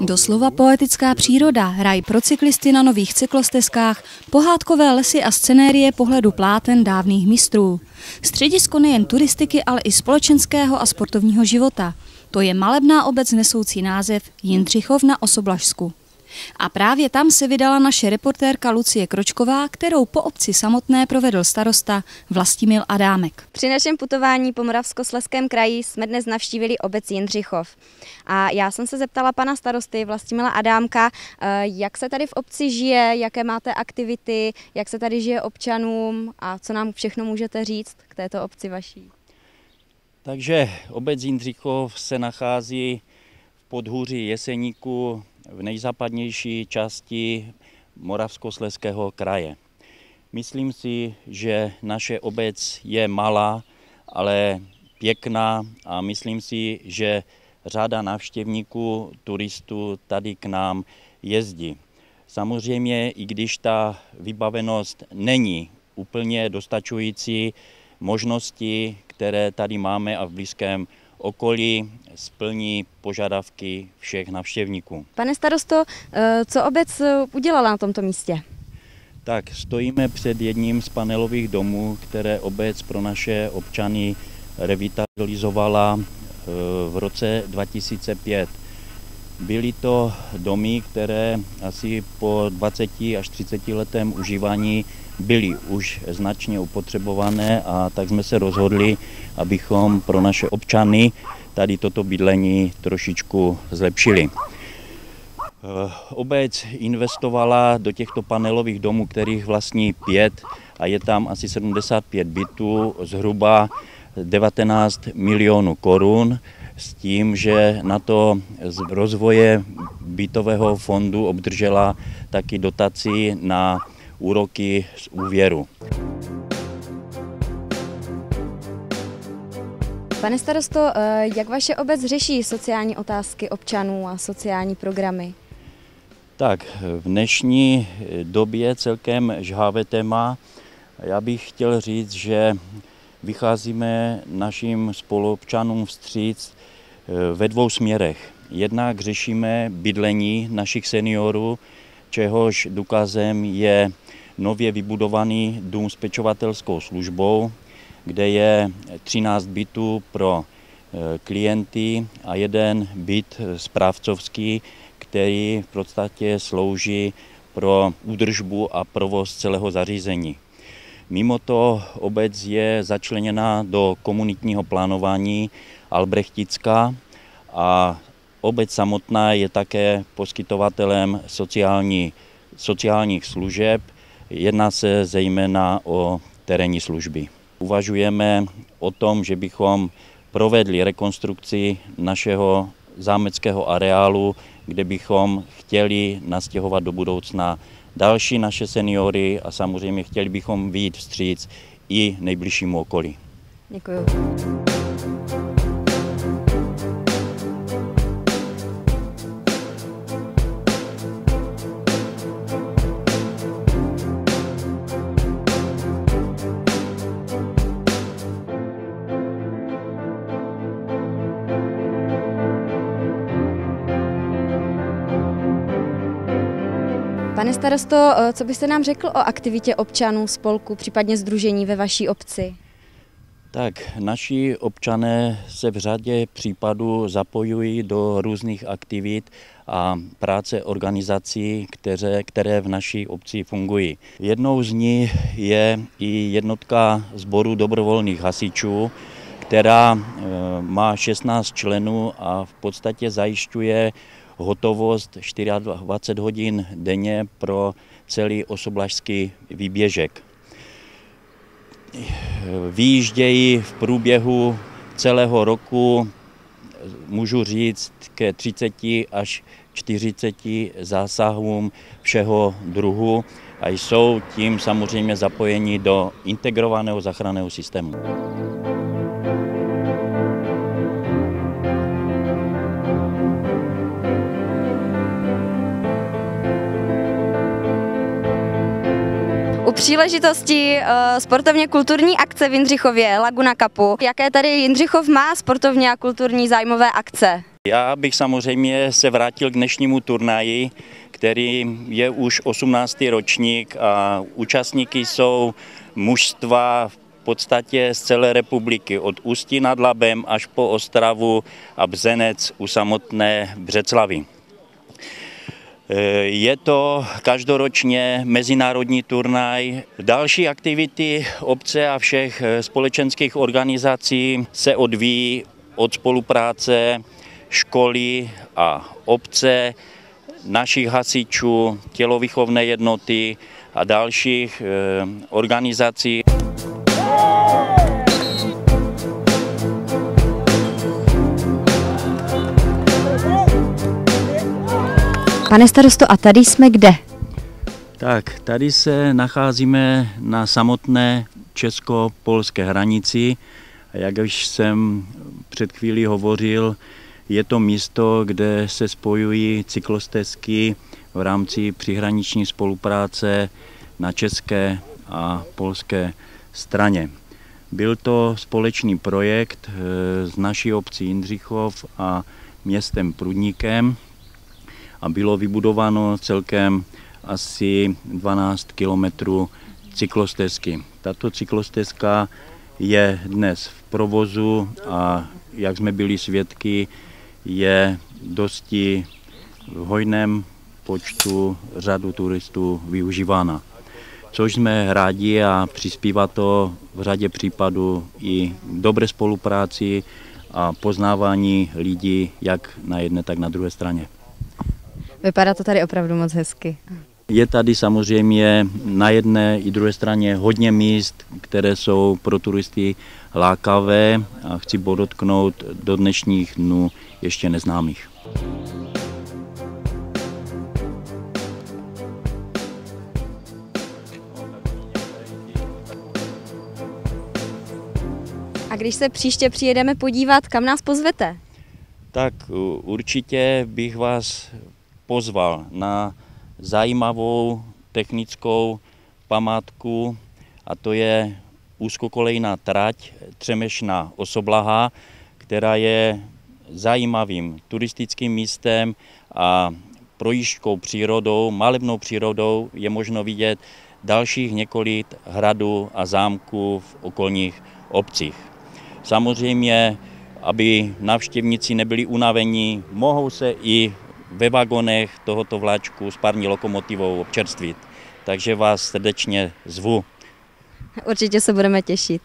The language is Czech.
Doslova poetická příroda, raj pro cyklisty na nových cyklostezkách, pohádkové lesy a scenérie pohledu pláten dávných mistrů. Středisko nejen turistiky, ale i společenského a sportovního života. To je malebná obec nesoucí název Jindřichov na Osoblažsku. A právě tam se vydala naše reportérka Lucie Kročková, kterou po obci samotné provedl starosta Vlastimil Adámek. Při našem putování po Moravskosleském kraji jsme dnes navštívili obec Jindřichov. A já jsem se zeptala pana starosty Vlastimila Adámka, eh, jak se tady v obci žije, jaké máte aktivity, jak se tady žije občanům a co nám všechno můžete říct k této obci vaší. Takže obec Jindřichov se nachází v podhůří Jeseníku v nejzápadnější části Moravskosleského kraje. Myslím si, že naše obec je malá, ale pěkná a myslím si, že řada návštěvníků, turistů tady k nám jezdí. Samozřejmě, i když ta vybavenost není úplně dostačující, možnosti, které tady máme a v blízkém okolí splní požadavky všech navštěvníků. Pane starosto, eh, co obec udělala na tomto místě? Tak, stojíme před jedním z panelových domů, které obec pro naše občany revitalizovala eh, v roce 2005. Byly to domy, které asi po 20 až 30 letém užívání byly už značně upotřebované a tak jsme se rozhodli, abychom pro naše občany tady toto bydlení trošičku zlepšili. Eh, obec investovala do těchto panelových domů, kterých vlastní pět a je tam asi 75 bytů, zhruba 19 milionů korun s tím, že na to z rozvoje bytového fondu obdržela taky dotaci na úroky z úvěru. Pane starosto, eh, jak vaše obec řeší sociální otázky občanů a sociální programy? Tak, v dnešní době celkem žhavé téma. Já bych chtěl říct, že vycházíme našim spoluobčanům vstříc eh, ve dvou směrech. Jednak řešíme bydlení našich seniorů, čehož důkazem je nově vybudovaný dům s pečovatelskou službou, kde je 13 bytů pro e, klienty a jeden byt správcovský, který v podstatě slouží pro údržbu a provoz celého zařízení. Mimo to obec je začleněna do komunitního plánování Albrechtická a obec samotná je také poskytovatelem sociální, sociálních služeb, Jedná se zejména o terénní služby. Uvažujeme o tom, že bychom provedli rekonstrukci našeho zámeckého areálu, kde bychom chtěli nastěhovat do budoucna další naše seniory a samozřejmě chtěli bychom vyjít vstříc i nejbližšímu okolí. Děkuji. Pane starosto, eh, co byste nám řekl o aktivitě občanů, spolku, případně združení ve vaší obci? Tak, naši občané se v řadě případů zapojují do různých aktivit a práce organizací, které, které v naší obci fungují. Jednou z nich je i jednotka sboru dobrovolných hasičů, která eh, má 16 členů a v podstatě zajišťuje hotovost 24 hodin denně pro celý osoblažský výběžek. Výjíždějí v průběhu celého roku, můžu říct, ke 30 až 40 zásahům všeho druhu a jsou tím samozřejmě zapojeni do integrovaného zachranného systému. Příležitosti uh, sportovně kulturní akce v Jindřichově, Laguna Cupu. Jaké tady Jindřichov má sportovně a kulturní zájmové akce? Já bych samozřejmě se vrátil k dnešnímu turnaji, který je už 18. ročník a účastníky jsou mužstva v podstatě z celé republiky, od Ústí nad Labem až po Ostravu a Bzenec u samotné Břeclavy. Je to každoročně mezinárodní turnaj. Další aktivity obce a všech společenských organizací se odvíjí od spolupráce školy a obce, našich hasičů, tělovýchovné jednoty a dalších organizací. Pane starosto, a tady jsme kde? Tak, tady se nacházíme na samotné česko-polské hranici. Jak už jsem před chvílí hovořil, je to místo, kde se spojují cyklostezky v rámci přihraniční spolupráce na české a polské straně. Byl to společný projekt z naší obcí Jindřichov a městem Prudníkem a bylo vybudováno celkem asi 12 kilometrů cyklostezky. Tato cyklostezka je dnes v provozu a jak jsme byli svědky, je dosti v hojném počtu řadu turistů využívána. Což jsme rádi a přispívá to v řadě případů i dobré spolupráci a poznávání lidí jak na jedné, tak na druhé straně. Vypadá to tady opravdu moc hezky. Je tady samozřejmě na jedné i druhé straně hodně míst, které jsou pro turisty lákavé a chci podotknout do dnešních dnů ještě neznámých. A když se příště přijedeme podívat, kam nás pozvete? Tak určitě bych vás pozval na zajímavou technickou památku a to je úzkokolejná trať Třemešná Osoblaha, která je zajímavým turistickým místem a projížďkou přírodou, malebnou přírodou je možno vidět dalších několik hradů a zámků v okolních obcích. Samozřejmě, aby návštěvníci nebyli unavení, mohou se i ve vagonech tohoto vláčku s parní lokomotivou občerstvit. Takže vás srdečně zvu. Určitě se budeme těšit.